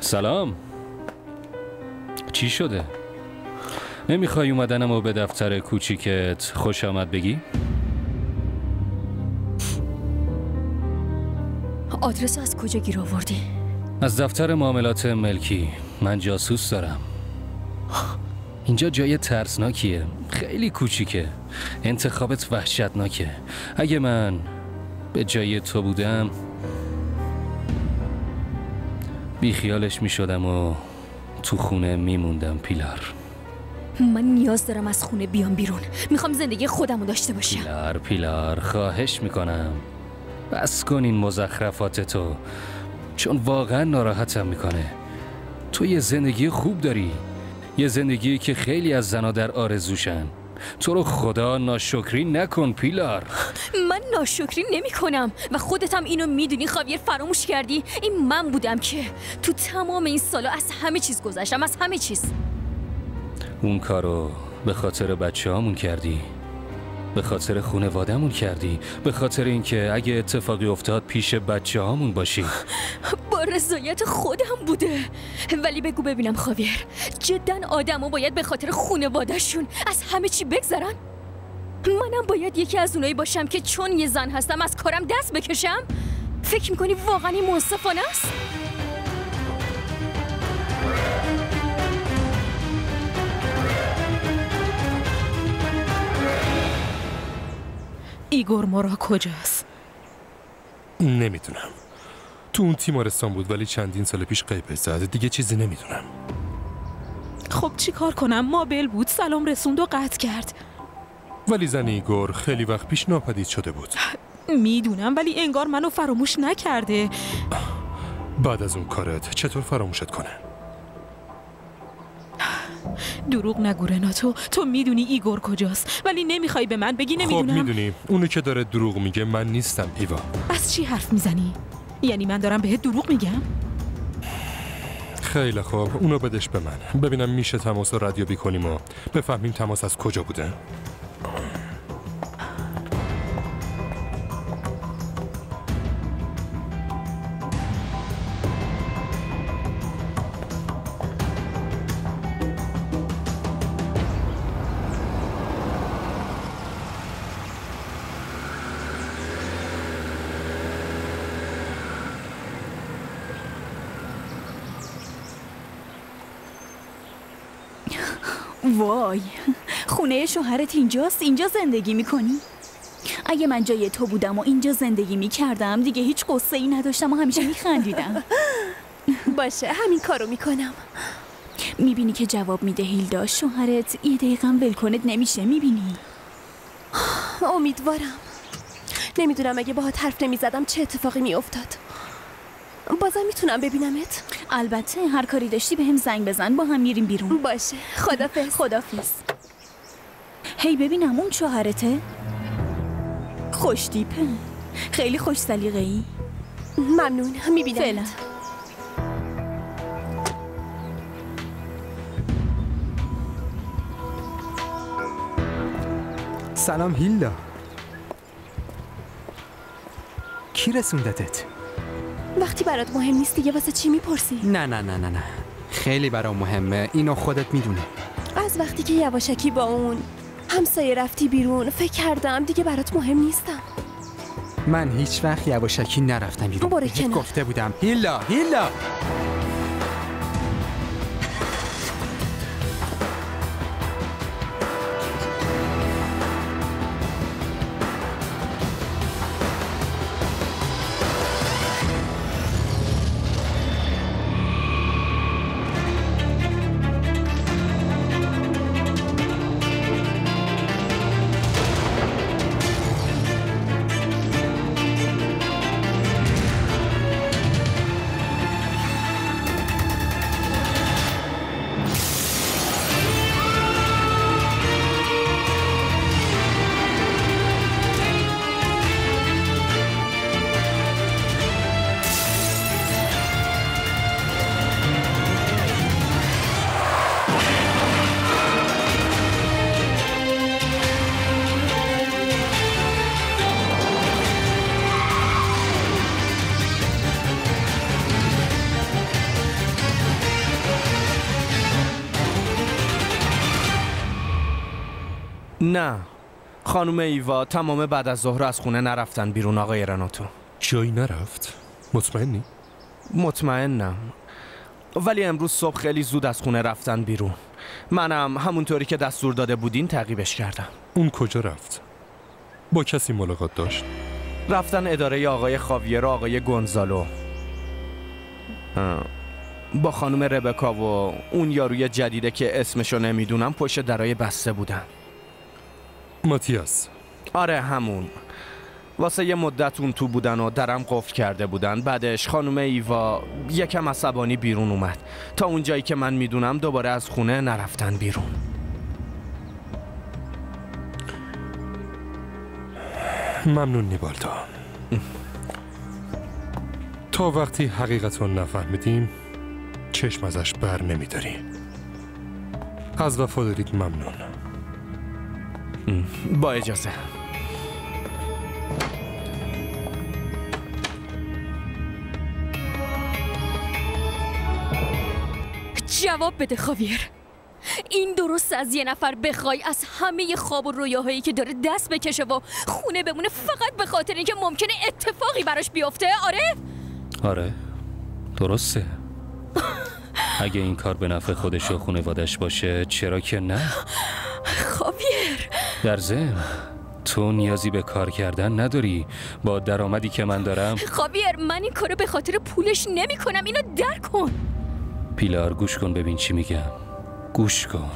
سلام چی شده؟ نمی‌خوای اومدنم و به دفتر کوچیکت خوش آمد بگی؟ آدرس از کجا گیر آوردی؟ از دفتر معاملات ملکی من جاسوس دارم اینجا جای ترسناکیه خیلی کوچیکه انتخابت وحشتناکه اگه من به جای تو بودم بیخیالش می شدم و تو خونه میموندم پیلار من نیاز دارم از خونه بیام بیرون. می‌خوام زندگی خودمو داشته باشم. پیلار پیلار خواهش می‌کنم. بس کن این مزخرفات تو. چون واقعا ناراحتم می‌کنه. تو یه زندگی خوب داری. یه زندگی که خیلی از زنا در آرزوشن. تو رو خدا ناشکری نکن پیلار من ناشکری نمی کنم و خودتم اینو می‌دونی خاویر فراموش کردی؟ این من بودم که تو تمام این سالا از همه چیز گذشتم از همه چیز. اون کارو به خاطر بچه هامون کردی. به خاطر خونوادمون کردی. به خاطر اینکه اگه اتفاقی افتاد پیش بچه هامون باشی. با رضایت خودم بوده. ولی بگو ببینم خاویر. جدا آدمو باید به خاطر خونوادهشون از همه چی بگذرن. منم باید یکی از اونایی باشم که چون یه زن هستم از کارم دست بکشم. فکر می‌کنی واقعا این منصفانه است؟ ایگور مورا کجاست؟ نمی‌دونم. تو اون تیمارستان بود ولی چندین سال پیش غیبش زد دیگه چیزی نمی‌دونم. خب چی کار کنم؟ مابل بود سلام رسوند و قطع کرد. ولی زن ایگور خیلی وقت پیش ناپدید شده بود. می‌دونم ولی انگار منو فراموش نکرده. بعد از اون کارت چطور فراموشت کنه؟ دروغ نگو رناتو. تو می‌دونی ایگور کجاست ولی نمی‌خوای به من بگی خب نمی‌دونم. می‌دونی. اونو که داره دروغ میگه من نیستم ایوا. از چی حرف می‌زنی؟ یعنی من دارم بهت دروغ میگم؟ خیلی خوب. اونو بدش به من. ببینم میشه تماس رو ردیابی کنیم و بفهمیم تماس از کجا بوده. وای. خونه شوهرت اینجاست اینجا زندگی می‌کنی. اگه من جای تو بودم و اینجا زندگی می‌کردم دیگه هیچ قصه ای نداشتم و همیشه میخندیدم. باشه همین کارو می‌کنم. می‌بینی که جواب میده هیلدا. شوهرت یه دقیقم ولکنت نمیشه می‌بینی؟ امیدوارم. نمی‌دونم اگه باهات حرف نمی‌زدم چه اتفاقی میافتاد. بازم می‌تونم ببینمت. البته هر کاری داشتی به هم زنگ بزن با هم میریم بیرون. باشه. خدافظ. خدافیز هی ببینم اون شوهرته خوش دیپه خیلی خوش سلیقه ای ممنون. می‌بینم فعلا. سلام هیلدا. کی رسوندتت؟ وقتی برات مهم نیست دیگه واسه چی می‌پرسی؟ نه نه نه نه نه. خیلی برام مهمه. اینو خودت می‌دونه از وقتی که یواشکی با اون همسایه رفتی بیرون فکر کردم دیگه برات مهم نیستم. من هیچ وقت یواشکی نرفتم بیرون. گفته بودم. هیلا هیلا! نه. خانم ایوا تمام بعد از ظهر از خونه نرفتن بیرون آقای رناتو جایی نرفت؟ مطمئنی؟ مطمئنم. ولی امروز صبح خیلی زود از خونه رفتن بیرون. منم همونطوری که دستور داده بودین تعقیبش کردم. اون کجا رفت؟ با کسی ملاقات داشت؟ رفتن اداره آقای خاویر و آقای گونزالو. با خانم ربکا و اون یاروی جدیده که اسمشو نمی‌دونم پشت درای بسته بودن. ماتیاس. آره همون. واسه یه مدت اون تو بودن و درم قفل کرده بودن. بعدش خانم ایوا یکم عصبانی بیرون اومد. تا اون جایی که من می‌دونم دوباره از خونه نرفتن بیرون. ممنون نیبالتا. تا وقتی حقیقت رو نفهمیدیم چشم ازش بر نمیداری. از وفاداریت ممنون. با اجازه. جواب بده خاویر. این درست از یه نفر بخوای از همه خواب و رویاهایی که داره دست بکشه و خونه بمونه فقط به خاطر اینکه ممکنه اتفاقی براش بیفته آره؟ آره درسته. اگه این کار به نفع خودش و خانوادش باشه چرا که نه؟ خاویر. در ضمن تو نیازی به کار کردن نداری. با درآمدی که من دارم. خاویر من این کارو به خاطر پولش نمی کنم اینو درک کن. پیلار گوش کن ببین چی میگم. گوش کن.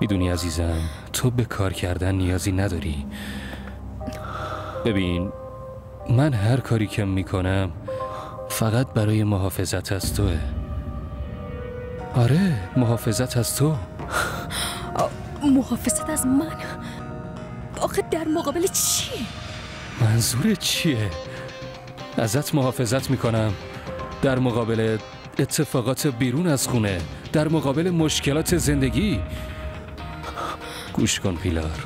می‌دونی عزیزم تو به کار کردن نیازی نداری. ببین من هر کاری که می‌کنم فقط برای محافظت از توه. آره محافظت از تو. محافظت از من؟ آخه در مقابل چی؟ منظور چیه؟ ازت محافظت می‌کنم. در مقابل اتفاقات بیرون از خونه در مقابل مشکلات زندگی. گوش کن پیلار.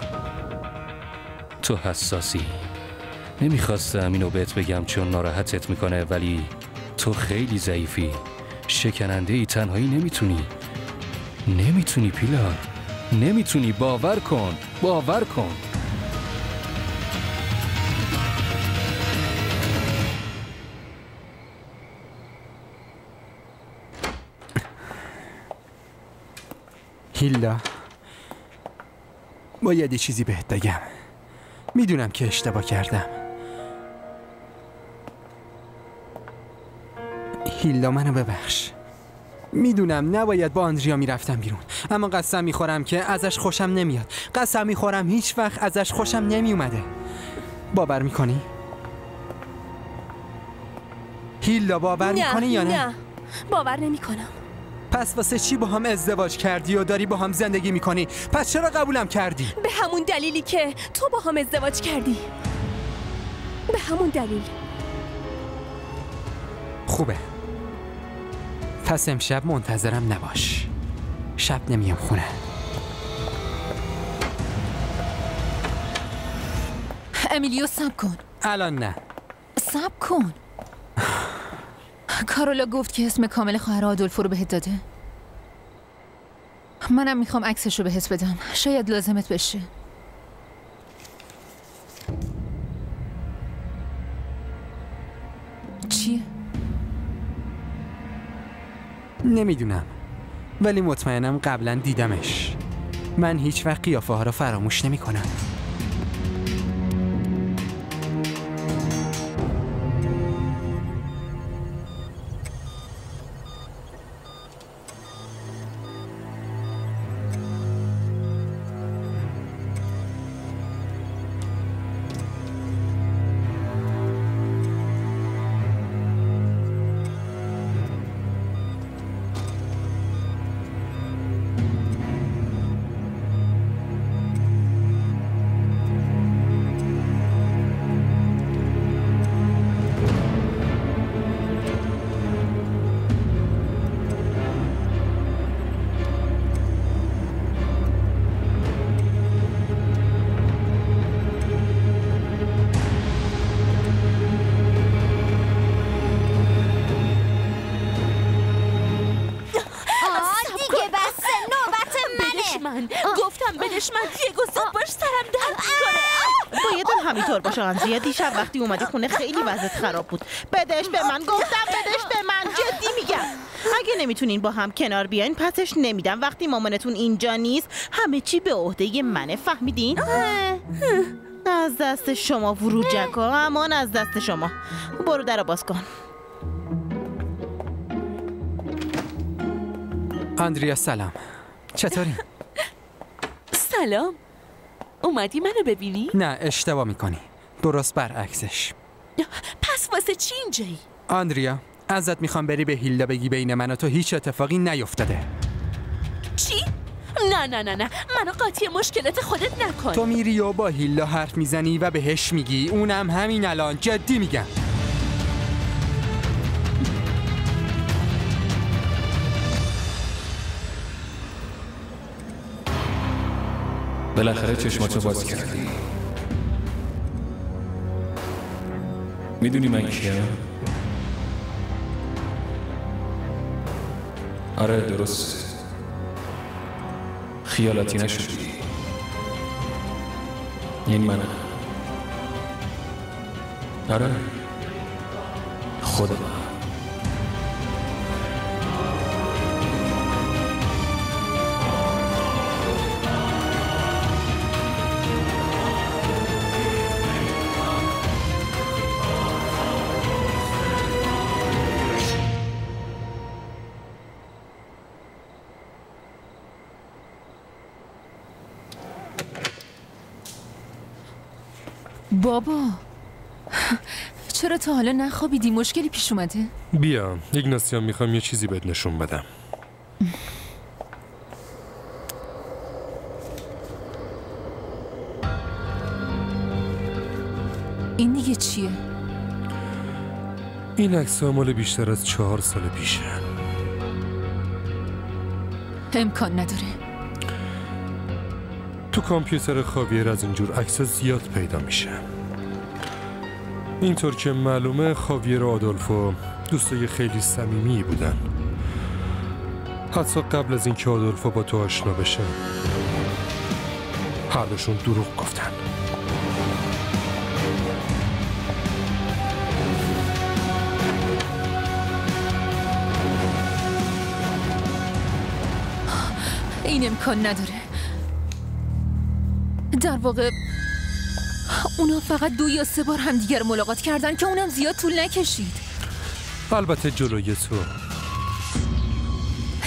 تو حساسی. نمی‌خواستم اینو بهت بگم چون ناراحتت می‌کنه ولی تو خیلی ضعیفی. شکننده ای تنهایی نمی‌تونی. نمی‌تونی پیلار. نمی‌تونی. باور کن. باور کن. هیلا باید یه چیزی بهت بگم. می‌دونم که اشتباه کردم. هیلا منو ببخش. می‌دونم نباید با آندریا می‌رفتم بیرون. اما قسم می‌خورم که ازش خوشم نمیاد. قسم می‌خورم هیچ وقت ازش خوشم نمیومده. باور می‌کنی؟ هیلا باور می‌کنی یا نه؟ نه. باور نمی کنم پس واسه چی با هم ازدواج کردی و داری با هم زندگی می‌کنی؟ پس چرا قبولم کردی؟ به همون دلیلی که تو با هم ازدواج کردی. به همون دلیل. خوبه. پس امشب منتظرم نباش. شب نمیام خونه. امیلیو سب کن. الان نه. سب کن. کارولا گفت که اسم کامل خواهر آدولفو رو بهت داده. منم می‌خوام عکسش رو بهت بدم. شاید لازمت بشه. چیه؟ نمی‌دونم. ولی مطمئنم قبلا دیدمش. من هیچ وقت قیافه ها رو فراموش نمی کنم آندریا دیشب وقتی اومدی خونه خیلی وضعت خراب بود. بدش به من. گفتم بدش به من. جدی میگم. اگه نمی‌تونین با هم کنار بیاین پسش نمیدم. وقتی مامانتون اینجا نیست همه چی به عهده منه. فهمیدین؟ از دست شما وروجکا امان از دست شما. برو در باز کن. آندریا سلام. چطوری؟ سلام. اومدی منو ببینی؟ نه اشتباه می‌کنی. درست برعکسش. پس واسه چی اینجایی؟ آندریا ازت می‌خوام بری به هیلدا بگی بین من و تو هیچ اتفاقی نیفتاده. چی؟ نه نه نه نه. منو قاطی مشکلات خودت نکن. تو میری و با هیلدا حرف می‌زنی و بهش میگی. اونم همین الان. جدی میگم. بالاخره چشماتو باز کردی. می‌دونی من کیم؟ آره درست. خیالاتی نشدی. این منم آره. خودم. بابا. چرا تا حالا نخوابیدی؟ مشکلی پیش اومده؟ بیا ایگناسیا می‌خوام یه چیزی بهت نشون بدم. این دیگه چیه؟ این عکس مال بیشتر از چهار سال پیشه. امکان نداره. تو کامپیوتر خاویر از اینجور عکس زیاد پیدا میشه. اینطور که معلومه خاویر و آدولفو دوستای خیلی صمیمی بودن. حتی قبل از اینکه آدولفو با تو آشنا بشه. هر دوشون دروغ گفتن. این امکان نداره. در واقع اونا فقط دو یا سه بار همدیگر ملاقات کردن که اونم زیاد طول نکشید. البته جلوی تو.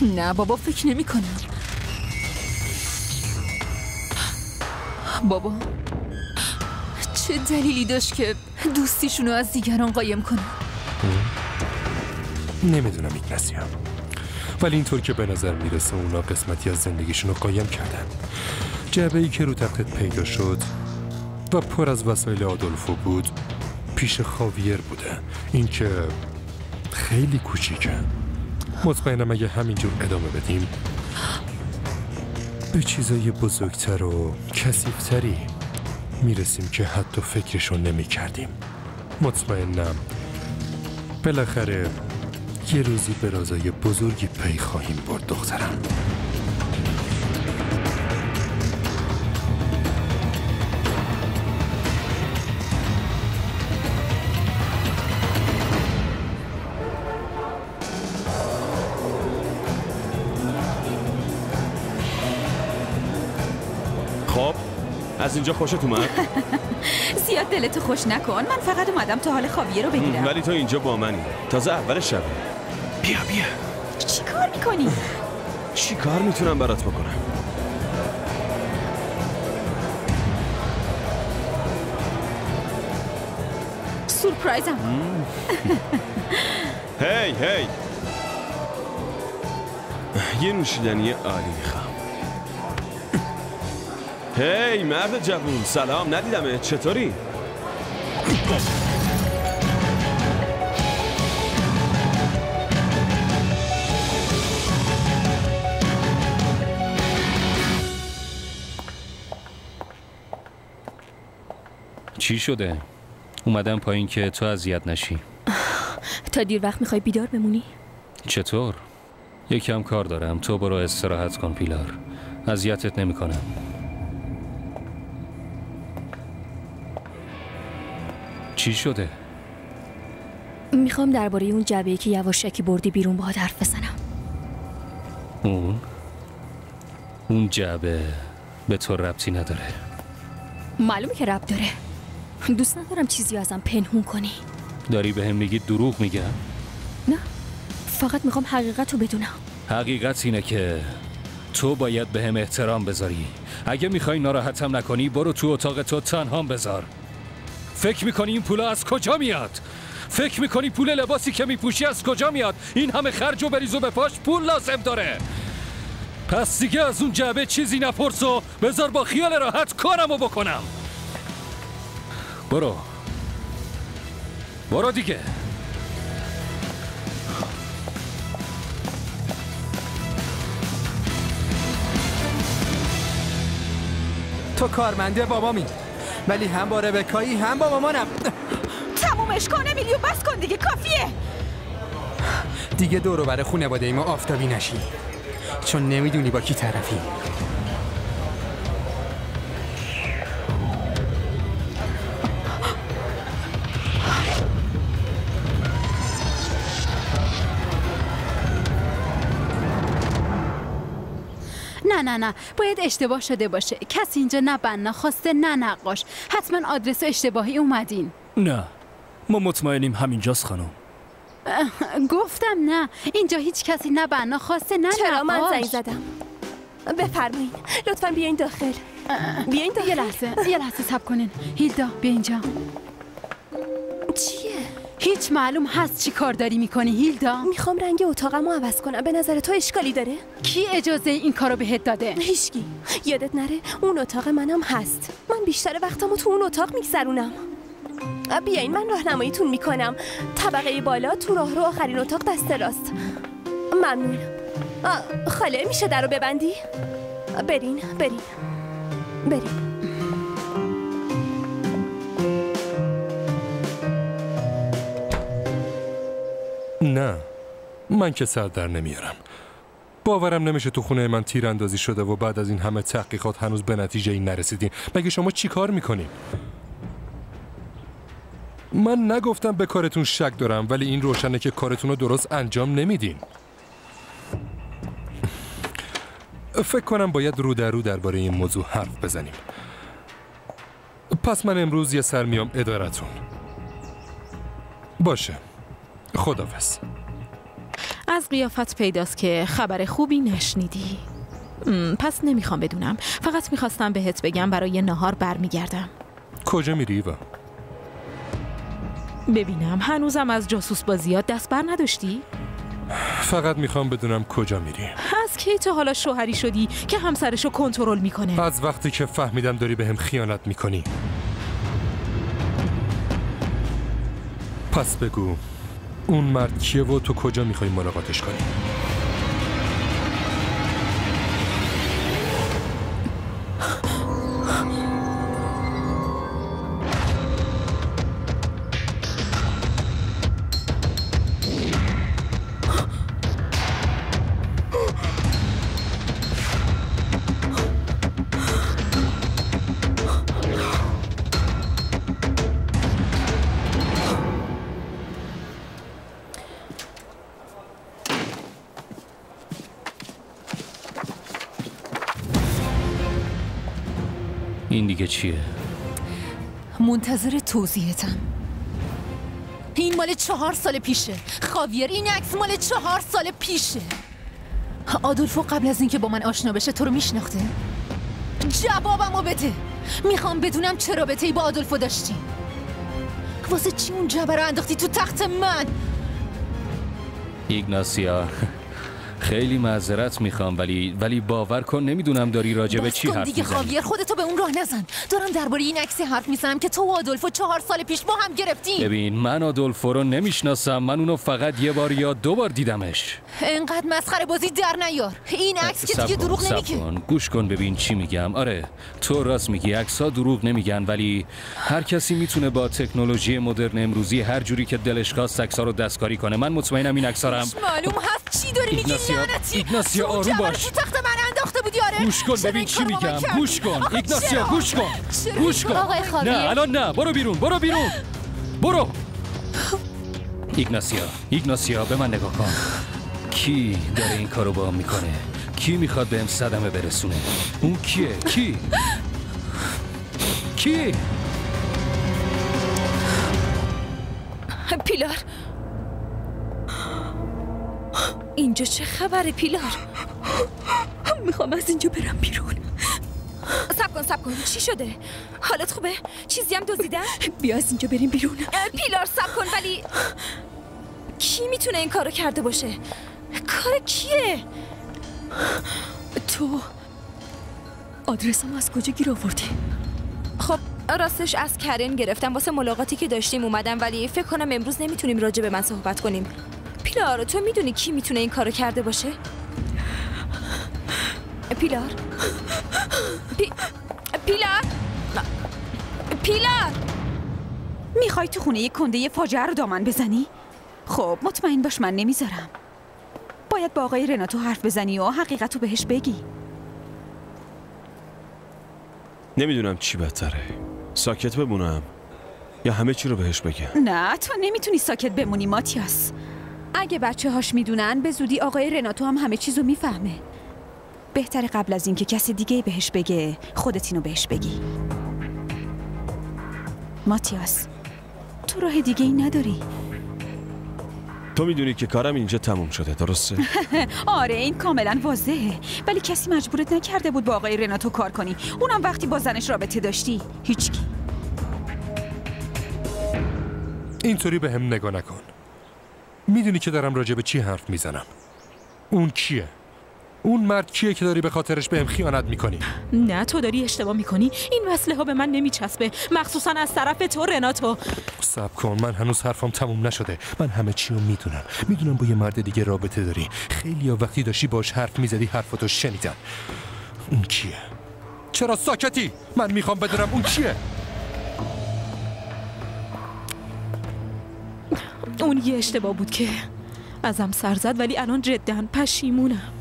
نه بابا فکر نمی کنم. بابا چه دلیلی داشت که دوستیشون رو از دیگران قایم کنه نمی‌دونم ایگناسیا ولی اینطور که به نظر می‌رسه اونا قسمتی از زندگیشون رو قایم کردن. جعبه ای که رو تختت پیدا شد و پر از وسایل آدولفو بود پیش خاویر بوده. این که خیلی کوچیکه. مطمئنم اگه همینجور ادامه بدیم به چیزای بزرگتر و کسیفتری می‌رسیم که حتی فکرشو نمی کردیم مطمئنم بالاخره یه روزی به رازای بزرگی پی خواهیم برد دخترم. اینجا خوشت اومد؟ زیاد دلتو خوش نکن. من فقط اومدم تا حال خاویه رو بگیرم. ولی تو اینجا با منی. تازه اول شب. بیا بیا. چی کار می‌کنی؟ چی کار می‌تونم برات بکنم؟ سورپرایزم. هی هی. یه نوشیدنی عالی می‌خوام. هی مرد جوون سلام ندیدمه چطوری؟ چی شده؟ اومدم پایین که تو اذیت نشی تا دیر وقت می‌خوای بیدار بمونی؟ چطور؟ یکم کار دارم تو برو استراحت کن پیلار اذیتت نمی‌کنم چی شده؟ می‌خوام درباره اون جعبه که یواشکی بردی بیرون باهات حرف بزنم. اون؟ اون جعبه به تو ربطی نداره. معلومه که رب داره. دوست ندارم چیزی ازم پنهون کنی. داری به هم میگی دروغ میگم؟ نه فقط می‌خوام حقیقت رو بدونم. حقیقت اینه که تو باید به هم احترام بذاری. اگه می‌خوای ناراحتم نکنی برو تو اتاق تو تنهام بذار. فکر می‌کنی این پولا از کجا میاد؟ فکر می‌کنی پول لباسی که میپوشی از کجا میاد؟ این همه خرج و بریز و به پاش پول لازم داره. پس دیگه از اون جعبه چیزی نپرس و بذار با خیال راحت کارمو بکنم. برو. برو دیگه. تو کارمنده بابامی ولی هم با ربکایی هم با مامانم. تمومش کن امیلیو بس کن دیگه کافیه. دیگه دورو بر خونواده ما آفتابی نشی چون نمی‌دونی با کی طرفی. نه نه باید اشتباه شده باشه. کسی اینجا نه بنا خواسته نه نقاش. حتما آدرس اشتباهی اومدین. نه ما مطمئنیم همینجاست خانم. گفتم نه. اینجا هیچ کسی نه بنا خواسته نه چرا من. زنگ زدم؟ بفرمایین. لطفا بیاین داخل. بیاین داخل. یه لحظه یه لحظه سب کنین. هیلدا بیا اینجا. چیه؟ هیچ معلوم هست چی کار داری می‌کنی هیلدا؟ می‌خوام رنگ اتاقمو عوض کنم. به نظر تو اشکالی داره؟ کی اجازه این کارو بهت داده؟ هیچکی. یادت نره اون اتاق منم هست. من بیشتر وقتمو تو اون اتاق میگذرونم. بیاین من راهنماییتون می‌کنم. طبقه بالا تو راه رو آخرین اتاق دست راست. ممنون. خاله میشه در رو ببندی؟ برین برین. برین نه. من که سر در نمیارم. باورم نمیشه تو خونه من تیر اندازی شده و بعد از این همه تحقیقات هنوز به نتیجه این نرسیدین. مگه شما چی کار می‌کنین؟ من نگفتم به کارتون شک دارم ولی این روشنه که کارتون رو درست انجام نمیدین. فکر کنم باید رو در رو درباره این موضوع حرف بزنیم. پس من امروز یه سر میام ادارتون. باشه. خدافز از قیافت پیداست که خبر خوبی نشنیدی. پس نمی‌خوام بدونم. فقط می‌خواستم بهت بگم برای نهار برمیگردم. کجا میری ایوا؟ ببینم. هنوزم از جاسوس بازیات دست بر نداشتی؟ فقط می‌خوام بدونم کجا میری. از کی تا حالا شوهری شدی که همسرشو کنترل می‌کنه؟ از وقتی که فهمیدم داری به هم خیانت می‌کنی. پس بگو. اون مرد کیه و تو کجا می‌خوای ملاقاتش کنی؟ چیه؟ منتظر توضیحتم. این مال چهار سال پیشه. خاویر این عکس مال چهار سال پیشه. آدولفو قبل از اینکه با من آشنا بشه تو رو میشناخته. جوابمو بده. می‌خوام بدونم چه رابطه ای با آدولفو داشتی. واسه چی اون جبه رو انداختی تو تخت من؟ ایگناسیا. خیلی معذرت می‌خوام ولی ولی باور کن نمی‌دونم داری راجع به چی حرف دیگه خاویر خودتو به اون راه نزن. دارم درباره این عکسی حرف می‌زنم که تو و آدولفو چهار سال پیش با هم گرفتین ببین من آدولفو رو نمی‌شناسم. من اونو فقط یه بار یا دو بار دیدمش. انقدر مسخره بازی در نیار. این عکس که دیگه دروغ نمیگه. گوش کن ببین چی میگم. آره تو راست میگی عکس ها دروغ نمیگن ولی هر کسی می‌تونه با تکنولوژی مدرن امروزی هر جوری که دلش خواست عکس ها رو دستکاری کنه. من مطمئنم این عکس هیچ معلوم هست چی داری میگی ایگناسیا- آروم باش. تو تخت من انداخته بودی آره. گوش کن ببین چی میگم؟ گوش کن. ایگناسیا؟ گوش کن. گوش کن. کارو- آقای خاویر. نه الان نه. برو بیرون برو بیرون. برو. ایگناسیا ایگناسیا به من نگاه کن. کی داره این کارو با هم می‌کنه؟ کی می‌خواد بهم صدمه برسونه؟ اون کیه؟ کی؟ کی؟ پیلار اینجا چه خبره پیلار؟ می‌خوام از اینجا برم بیرون. سب کن سب کن. چی شده؟ حالت خوبه؟ چیزی هم دزدیدن بیا از اینجا بریم بیرون. پیلار سب کن ولی کی می‌تونه این کارو کرده باشه؟ کار کیه؟ تو آدرسم از کجا گیر آوردی؟ خب راستش از کرین گرفتم. واسه ملاقاتی که داشتیم اومدم ولی فکر کنم امروز نمی‌تونیم راجع به من صحبت کنیم. پیلار تو می‌دونی کی می‌تونه این کارو کرده باشه پیلار پی... پیلار پیلار می‌خوای تو خونه یک کنده فاجعه رو دامن بزنی؟ خب مطمئن باش من نمی‌ذارم. باید با آقای رناتو حرف بزنی و حقیقت رو بهش بگی. نمی‌دونم چی بهتره ساکت بمونم یا همه چی رو بهش بگم. نه تو نمی‌تونی ساکت بمونی ماتیاس. اگه بچه هاش می‌دونن به زودی آقای رناتو هم همه چیزو می‌فهمه. بهتره قبل از اینکه کسی دیگه بهش بگه خودت اینو بهش بگی. ماتیاس تو راه دیگه ای نداری. تو می‌دونی که کارم اینجا تموم شده درسته؟ آره این کاملا واضحه. ولی کسی مجبورت نکرده بود با آقای رناتو کار کنی. اونم وقتی با زنش رابطه داشتی. هیچکی. اینطوری به هم نگاه نکن. می‌دونی که دارم راجع به چی حرف می‌زنم. اون کیه؟ اون مرد کیه که داری به خاطرش بهم خیانت می‌کنی؟ نه تو داری اشتباه می‌کنی. این وصله ها به من نمیچسبه. مخصوصا از طرف تو رناتو. سب کن من هنوز حرفم تموم نشده. من همه چی رو می‌دونم. می‌دونم با یه مرد دیگه رابطه داری. خیلی وقتی داشتی باش حرف می‌زدی حرفتو شنیدن. اون کیه؟ چرا ساکتی؟ من می‌خوام بدونم اون کیه. اون یه اشتباه بود که ازم سر زد ولی الان جدا پشیمونم.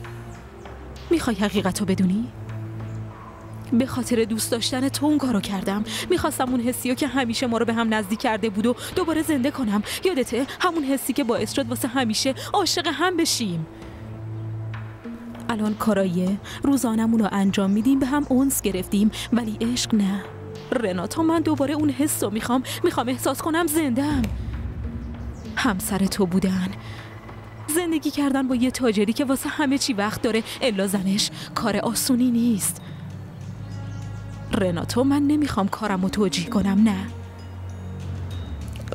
می‌خوای حقیقت رو بدونی؟ به خاطر دوست داشتن تو اون کارو کردم. می‌خواستم اون حسی که همیشه ما رو به هم نزدیک کرده بود و دوباره زنده کنم. یادته؟ همون حسی که باعث شد واسه همیشه عاشق هم بشیم. الان کارایه روزانمون رو انجام میدیم به هم اونس گرفتیم. ولی عشق نه. رناتا من دوباره اون حس رو می‌خوام. می‌خوام احساس کنم زندم همسر تو بودن. زندگی کردن با یه تاجری که واسه همه چی وقت داره الا زنش کار آسونی نیست. رناتو من نمی‌خوام کارم رو توجیه کنم نه.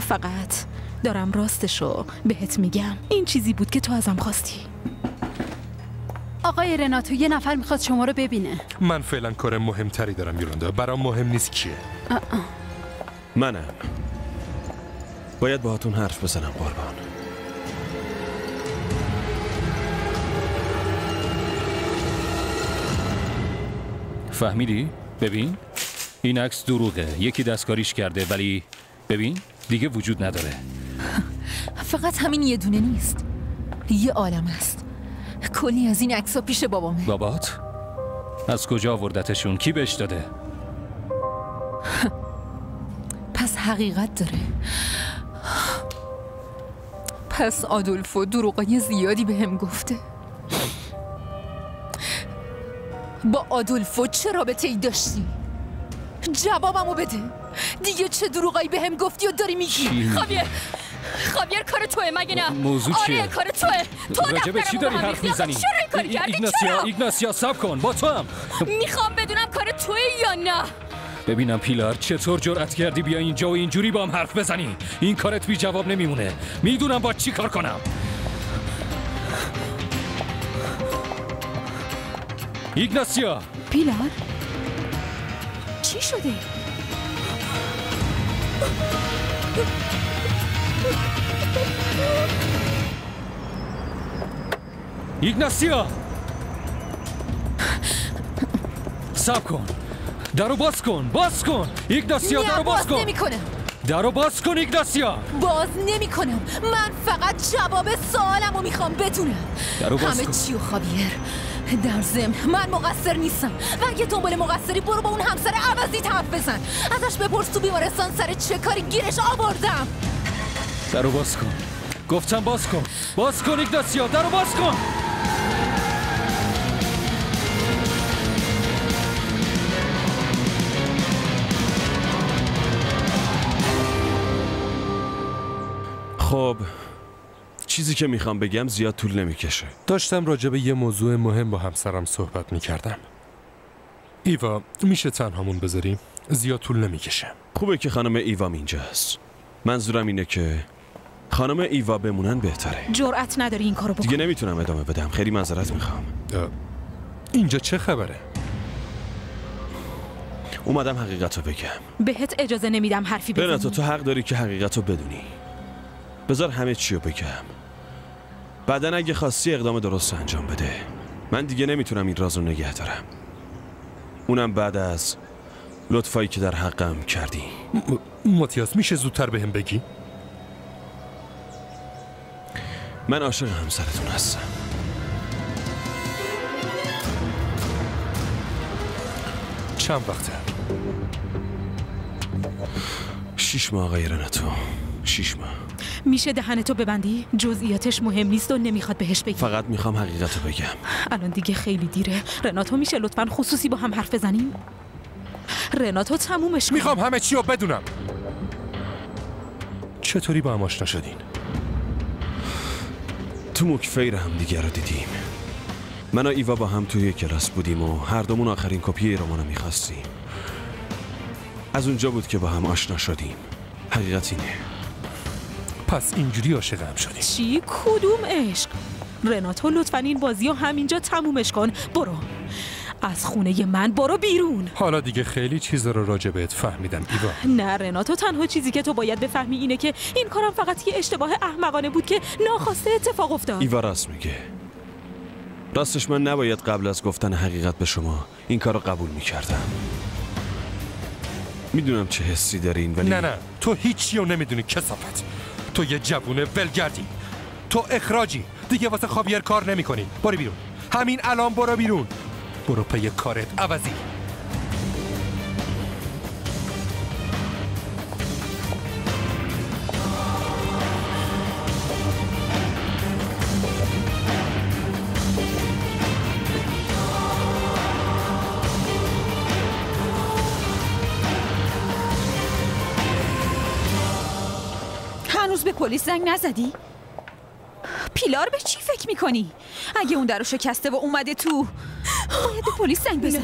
فقط دارم راستشو بهت میگم. این چیزی بود که تو ازم خواستی. آقای رناتو یه نفر می‌خواد شما رو ببینه. من فعلا کار مهمتری دارم یولاندا. برام مهم نیست کیه. منم. باید باهاتون حرف بزنم قربان فهمیدی؟ ببین این عکس دروغه یکی دستکاریش کرده ولی ببین دیگه وجود نداره فقط همین یه دونه نیست یه عالم است کلی از این عکس پیش بابامه بابات؟ از کجا آوردتشون؟ کی بهش داده؟ پس حقیقت داره پس آدولفو دروغای زیادی به هم گفته. با آدولفو چه رابطه ای داشتی؟ جوابمو بده. دیگه چه دروغایی به هم گفتی و داری میگی؟ خاویر خاویر کار توه مگه نه؟ موضوع چیه؟ آره کار توه. تو راجع به چی داری حرف می‌زنی؟ چرا این کاری کردی؟ ایگناسیا ایگناسیا سب کن. با تو هم می‌خوام بدونم کار توه یا نه. ببینم پیلار چطور جرأت کردی بیا اینجا و اینجوری با هم حرف بزنی؟ این کارت بی جواب نمیمونه. می‌دونم با چی کار کنم. ایگناسیا. پیلار چی شده؟ ایگناسیا. سب کن. درو باز کن باز کن ایگناسیا درو باز باز کن نمی‌کنم درو باز کن ایگناسیا باز نمی‌کنم. من فقط جواب سوالمو می‌خوام بدونم. درو باز همه کن. چی و خاویر در ضمن من مقصر نیستم. و اگه دنبال مقصری برو با اون همسر عوضی حرف بزن. ازش بپرس تو بیمارستان سر چه کاری گیرش آوردم. درو باز کن گفتم باز کن. باز کن ایگناسیو درو باز کن خب چیزی که می‌خوام بگم زیاد طول نمی‌کشه. داشتم راجع به یه موضوع مهم با همسرم صحبت می‌کردم. ایوا میشه تنهامون بذاریم؟ زیاد طول نمی‌کشه. خوبه که خانم ایوام اینجاست. منظورم اینه که خانم ایوا بمونن بهتره. جرأت نداری این کارو بکنی. دیگه نمی‌تونم ادامه بدم. خیلی معذرت می‌خوام. اینجا چه خبره؟ اومدم حقیقت رو بگم. بهت اجازه نمیدم حرفی بزنی. تو حق داری که حقیقت رو بدونی. بذار همه چی رو بگم. بعدا اگه خواستی اقدام درست انجام بده. من دیگه نمی‌تونم این راز رو نگه دارم. اونم بعد از لطفایی که در حقم کردی. ماتیاس میشه زودتر بهم بگی؟ من عاشق همسرتون هستم. چند وقته؟ شیش ماه آقای رناتو. شیش ماه. میشه دهنتو ببندی؟ جزئیاتش مهم نیست و نمی‌خواد بهش بگی. فقط می‌خوام حقیقت رو بگم. الان دیگه خیلی دیره. رناتو میشه لطفا خصوصی با هم حرف بزنیم؟ رناتو تمومش کن می‌خوام همه چی رو بدونم. چطوری با هم آشنا شدین؟ تو مکفیر هم دیگه رو دیدیم. من و ایوا با هم توی کلاس بودیم و هر دومون آخرین کپی رمان رو می‌خواستیم. از اونجا بود که با هم آشنا شدیم. حقیقت اینه. پس اینجوری عاشق هم شدیم چی؟ کدوم عشق؟ رناتو لطفا این بازی رو همینجا تمومش کن. برو. از خونه من برو بیرون. حالا دیگه خیلی چیز رو راجع بهت فهمیدم ایوا. نه رناتو تنها چیزی که تو باید بفهمی اینه که این کارم فقط یه اشتباه احمقانه بود که ناخواسته اتفاق افتاد. ایوا راست میگه. راستش من نباید قبل از گفتن حقیقت به شما این کار رو قبول می‌کردم. می‌دونم چه حسی دارین ولی نه نه. تو هیچی رو نمی‌دونی کسافت. تو یه جوونه ولگردی. تو اخراجی. دیگه واسه خاویر کار نمی‌کنی. برو بیرون. همین الان برو بیرون. برو پی کارت. عوضی. پلیس زنگ نزدی؟ پیلار به چی فکر می‌کنی؟ اگه اون درو شکسته و اومده تو باید به پلیس زنگ بزن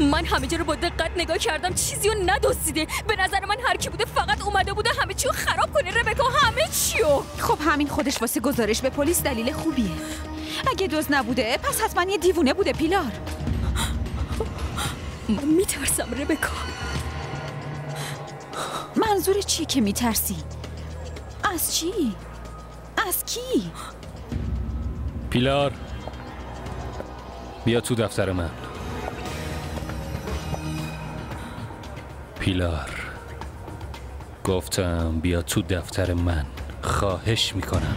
من همه جا رو با دقت نگاه کردم چیزی رو ندوستیده به نظر من هر کی بوده فقط اومده بوده همه چی رو خراب کنه ربکا همه چی رو خب همین خودش واسه گزارش به پلیس دلیل خوبیه اگه دوز نبوده پس حتما یه دیوونه بوده پیلار من میترسم ربکا منظور چی که میترسی؟ از چی؟ از کی؟ پیلار بیا تو دفتر من پیلار گفتم بیا تو دفتر من خواهش می‌کنم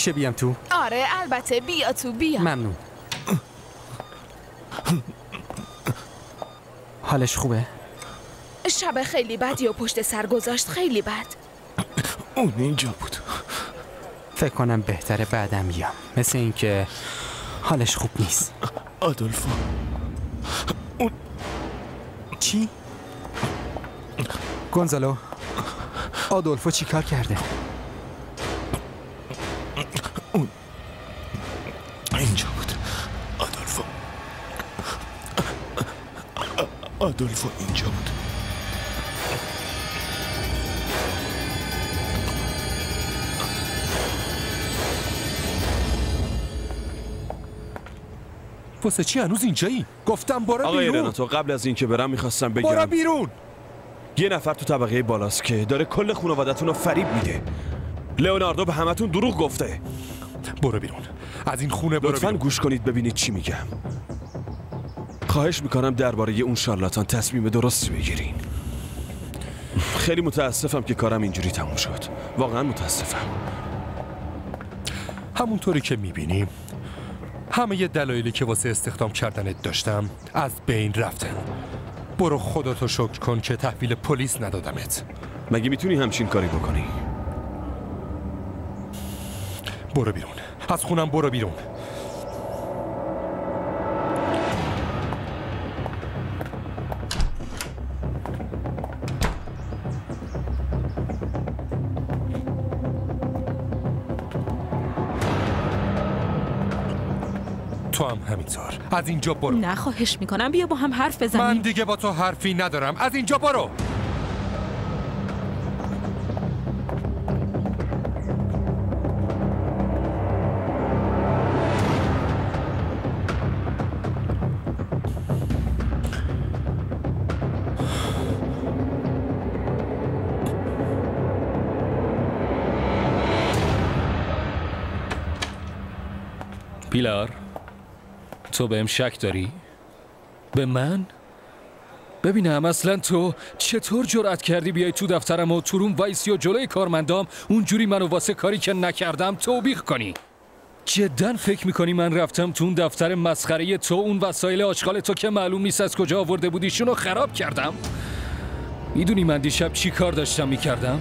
میشه بیام تو؟ آره البته. بیا تو بیا. ممنون. حالش خوبه؟ شب خیلی بدی و پشت سر گذاشت. خیلی بد. اون اینجا بود. فکر کنم بهتره بعدم بیام. مثل اینکه حالش خوب نیست. آدولفو. چی؟ گونزالو. آدولفو چی کار کرده؟ اینجا بود. آدولفو. آدولفو اینجا بود. واسه چی هنوز اینجایی؟ گفتم برو آقای بیرون. رناتو قبل از اینکه برم می‌خواستم بگم. برو بیرون. یه نفر تو طبقه بالاست که داره کل خانوادتون رو فریب میده. لئوناردو به همتون دروغ گفته. برو بیرون. از این خونه برو لطفا بیرون. گوش کنید ببینید چی میگم. خواهش می‌کنم درباره اون شارلاتان تصمیم درستی بگیرین. خیلی متاسفم که کارم اینجوری تموم شد. واقعا متاسفم. همونطوری که می‌بینیم همه دلایلی که واسه استخدام کردنت داشتم از بین رفتن. برو خودتو شکر کن که تحویل پلیس ندادمت. مگه می‌تونی همچین کاری بکنی؟ برو بیرون. از خونم برو بیرون. تو هم همینطور. از اینجا برو. نه خواهش می‌کنم بیا با هم حرف من بزنیم. دیگه با تو حرفی ندارم. از اینجا برو. تو بهم شک داری؟ به من؟ ببینم اصلا تو چطور جرأت کردی بیای تو دفترم و تورون وایسی و جلوی کارمندام اونجوری منو واسه کاری که نکردم توبیخ کنی جدا فکر می‌کنی من رفتم تو اون دفتر مسخره تو اون وسایل آشغال تو که معلوم نیست از کجا آورده بودیشون رو خراب کردم می‌دونی من دیشب چی کار داشتم می‌کردم؟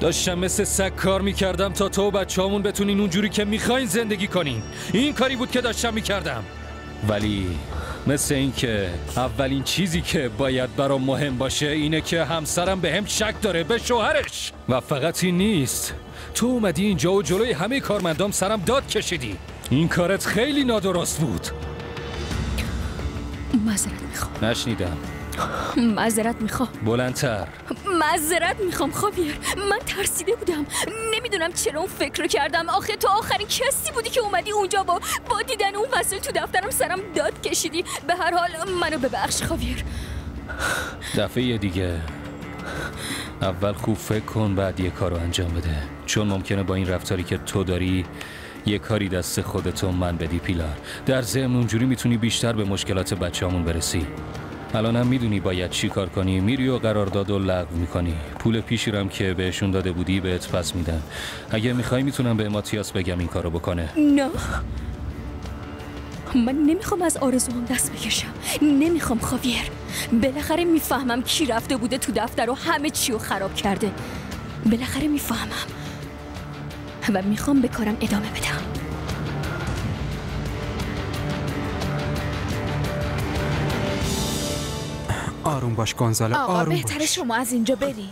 داشتم مثل سگ کار می‌کردم تا تو و بچه بتونین اونجوری که می‌خواین زندگی کنین این کاری بود که داشتم می‌کردم ولی مثل اینکه اولین چیزی که باید برام مهم باشه اینه که همسرم به هم شک داره به شوهرش. و فقط این نیست. تو اومدی اینجا و جلوی همه کارمندام سرم داد کشیدی. این کارت خیلی نادرست بود. معذرت می‌خوام. نشنیدم. معذرت می‌خوام. بلندتر. معذرت می‌خوام خاویر. من ترسیده بودم. نمی‌دونم چرا اون فکر رو کردم. آخه تو آخرین کسی بودی که اومدی اونجا با با دیدن اون وسیل تو دفترم سرم داد کشیدی. به هر حال منو ببخش خاویر. دفعه دیگه. اول خوب فکر کن بعد یه کار رو انجام بده. چون ممکنه با این رفتاری که تو داری یه کاری دست خودتو من بدی پیلار در ضمن اونجوری می‌تونی بیشتر به مشکلات بچه‌مون برسی. الانم می‌دونی باید چی کار کنی. میری و قرارداد و لغو می‌کنی. پول پیشی رم که بهشون داده بودی بهت پس میدن. اگه می‌خوای می‌تونم به ماتیاس بگم این کارو بکنه. نه. من نمی‌خوام از آرزوام دست بکشم. نمی‌خوام خاویر. بالاخره می‌فهمم کی رفته بوده تو دفتر و همه چی رو خراب کرده. بالاخره می‌فهمم. و می‌خوام به کارم ادامه بدم. آروم باش گونزالو آقا آروم بهتره باش. شما از اینجا برین.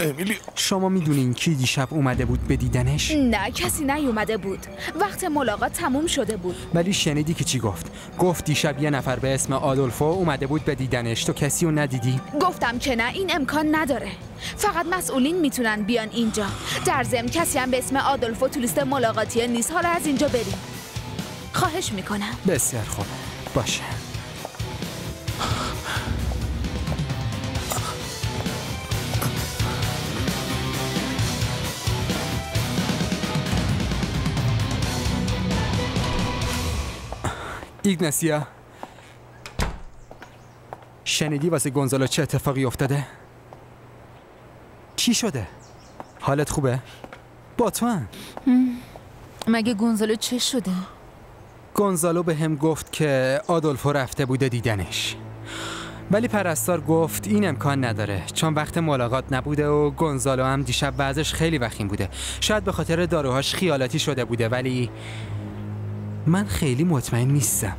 امیلی. شما می‌دونین کی دیشب اومده بود به دیدنش؟ نه کسی نیومده بود. وقت ملاقات تموم شده بود. ولی شنیدی که چی گفت؟ گفت دیشب یه نفر به اسم آدولفو اومده بود به دیدنش. تو کسی رو ندیدی؟ گفتم که نه این امکان نداره. فقط مسئولین می‌تونن بیان اینجا. در ضمن کسی هم به اسم آدولفو تو لیست ملاقاتی نیست. حالا از اینجا بریم. خواهش می‌کنم. بسیار خوب. باشه. ایگناسیا شنیدی واسه گونزالو چه اتفاقی افتاده؟ چی شده؟ حالت خوبه؟ با تو هم. مگه گونزالو چه شده؟ گونزالو به هم گفت که آدولفو رفته بوده دیدنش ولی پرستار گفت این امکان نداره چون وقت ملاقات نبوده و گونزالو هم دیشب وضعش خیلی وخیم بوده شاید به خاطر داروهاش خیالاتی شده بوده ولی من خیلی مطمئن نیستم.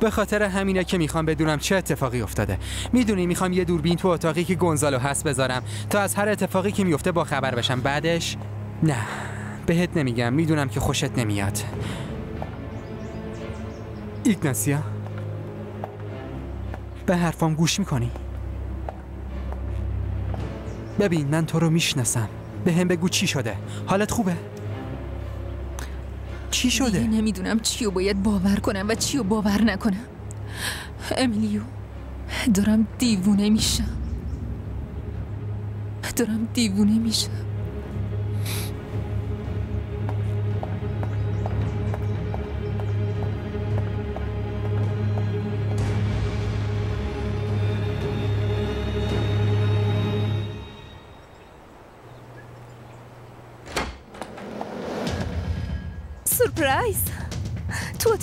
به خاطر همینه که می‌خوام بدونم چه اتفاقی افتاده. می‌دونی می‌خوام یه دوربین تو اتاقی که گونزالو هست بذارم. تا از هر اتفاقی که میفته با خبر بشم. بعدش؟ نه. بهت نمیگم. می‌دونم که خوشت نمیاد. ایگناسیا؟ به حرفام گوش می‌کنی؟ ببین من تو رو می‌شناسم. به هم بگو چی شده. حالت خوبه؟ چی شده؟ دیگه نمی‌دونم چی رو باید باور کنم و چی رو باور نکنم. امیلیو دارم دیوونه میشم. دارم دیوونه میشم.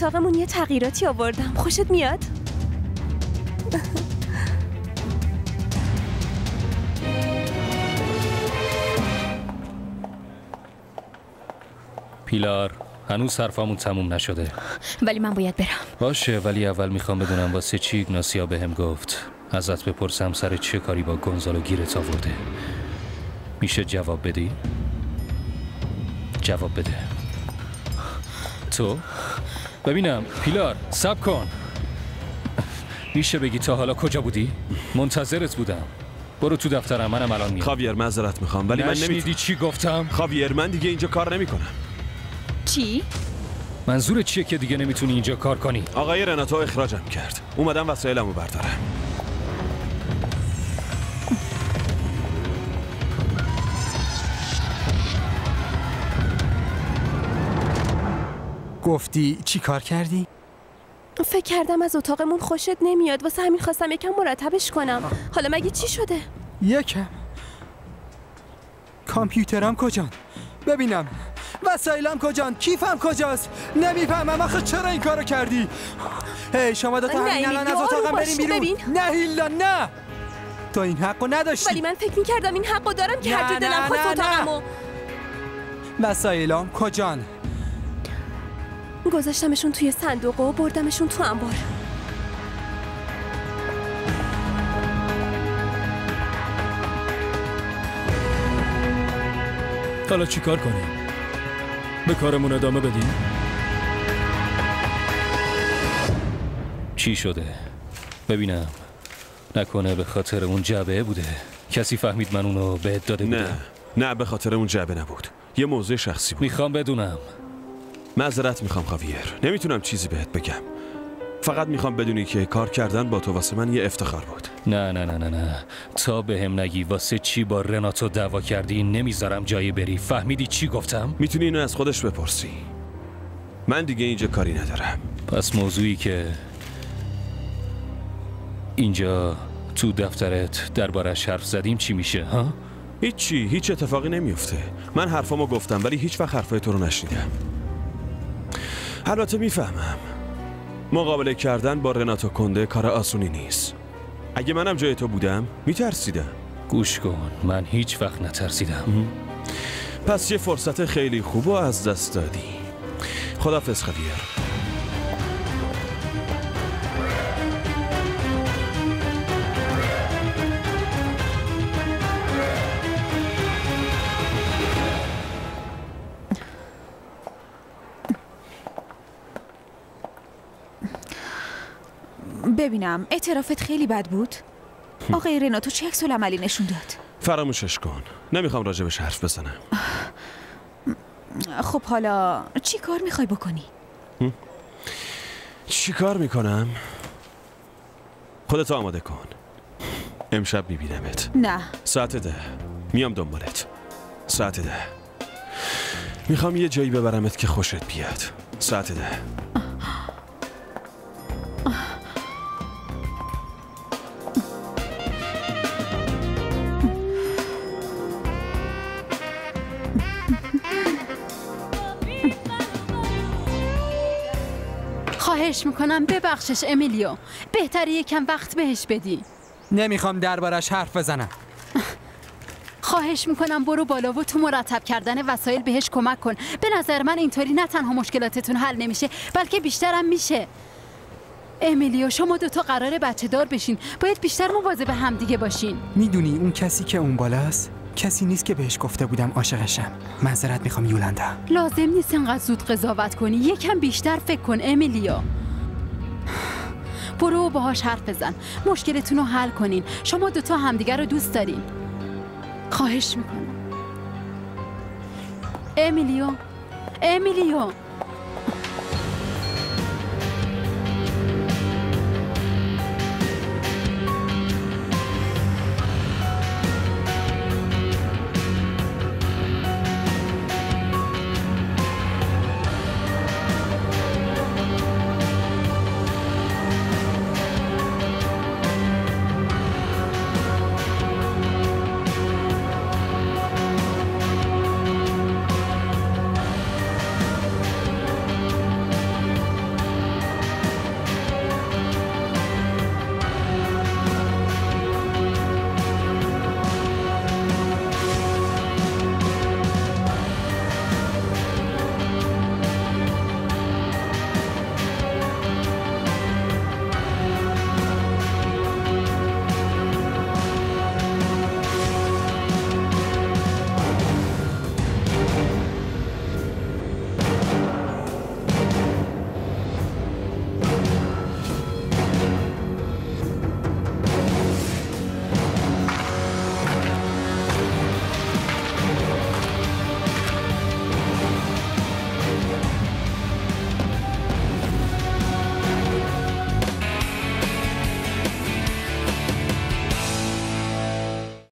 اتاقمون یه تغییراتی آوردم خوشت میاد؟ پیلار هنوز حرفامون تموم نشده ولی من باید برم باشه ولی اول می‌خوام بدونم واسه چی ایگناسیا بهم گفت ازت بپرسم سر چه کاری با گونزالو گیرت آورده میشه جواب بدی؟ جواب بده تو؟ ببینم پیلار سب کن میشه بگی تا حالا کجا بودی؟ منتظرت بودم برو تو دفترم منم الان میام خاویر معذرت می‌خوام ولی من نشنیدی نمیدی چی گفتم؟ خاویر من دیگه اینجا کار نمی‌کنم چی؟ منظور چیه که دیگه نمی‌تونی اینجا کار کنی؟ آقای رناتو اخراجم کرد اومدم وسایلمو بردارم گفتی چی کار کردی؟ فکر کردم از اتاقمون خوشت نمیاد واسه همین خواستم یکم مرتبش کنم حالا مگه چی شده؟ یکم کامپیوترم کجان؟ ببینم وسایلم کجان؟ کیفم کجاست؟ نمی‌فهمم آخه چرا این کارو کردی؟ هی شما دو تا نه، همین الان از اتاقم بریم بیرون. نه هیلا نه تو این حقو نداشتی ولی من فکر می‌کردم این حقو دارم که هر دلم خواست. اتاقمو وسایلم کجان؟ گذاشتمشون توی صندوق و بردمشون تو انبار. حالا چی کار کنیم؟ به کارمون ادامه بدیم؟ چی شده؟ ببینم. نکنه به خاطر اون جبه بوده. کسی فهمید من اونو بهت داده بودم نه نه به خاطر اون جعبه نبود. یه موضوع شخصی بود. می‌خوام بدونم. معذرت می‌خوام خاویر. نمی‌تونم چیزی بهت بگم. فقط می‌خوام بدونی که کار کردن با تو واسه من یه افتخار بود. نه نه نه نه نه. تا به هم نگی واسه چی با رناتو دعوا کردی؟ نمی‌ذارم جایی بری. فهمیدی چی گفتم؟ می‌تونی اینو از خودش بپرسی. من دیگه اینجا کاری ندارم. پس موضوعی که اینجا تو دفترت دربارش حرف زدیم چی میشه ها؟ هیچی هیچ اتفاقی نمیفته. من حرفامو گفتم ولی هیچ وقت حرفای تو رو نشنیدم. البته می‌فهمم. مقابله کردن با رناتو کنده کار آسونی نیست. اگه منم جای تو بودم میترسیدم. گوش کن من هیچ وقت نترسیدم. پس یه فرصت خیلی خوب و از دست دادی. خدافز خبیر ببینم. اعترافت خیلی بد بود. آقای رناتو چه عکس عملی نشون داد؟ فراموشش کن. نمی‌خوام راجبش حرف بزنم. خب حالا چی کار می‌خوای بکنی؟ چی کار می‌کنم؟ خودت آماده کن. امشب میبینمت. نه. ساعت ده. میام دنبالت. ساعت ده. می‌خوام یه جایی ببرمت که خوشت بیاد. ساعت ده. خواهش می‌کنم ببخشش امیلیو. بهتره یکم وقت بهش بدی. نمی‌خوام دربارش حرف بزنم. خواهش می‌کنم برو بالا و تو مرتب کردن وسایل بهش کمک کن. به نظر من اینطوری نه تنها مشکلاتتون حل نمیشه بلکه بیشترم میشه. امیلیو شما دوتا قرار بچه دار بشین. باید بیشتر مواظب همدیگه باشین. می‌دونی اون کسی که اون بالاست؟ کسی نیست که بهش گفته بودم عاشقشم. معذرت می‌خوام یولندا لازم نیست اینقدر زود قضاوت کنی. یکم بیشتر فکر کن امیلیو برو و باهاش حرف بزن. مشکلتون رو حل کنین. شما دوتا همدیگه رو دوست دارین. خواهش می‌کنم. امیلیو امیلیو